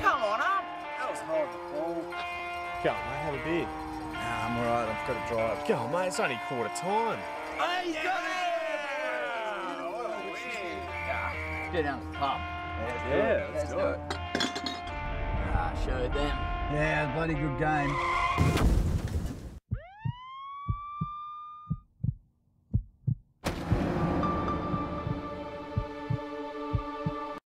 Come on up. That was hard to pull. Go on, mate, have a beer. Nah, I'm alright. I've got to drive. Go on, mate, it's only quarter time. Hey, yeah! What a win. Get down to the pub. Yeah, let's do it. Ah, show them. Yeah, bloody good game.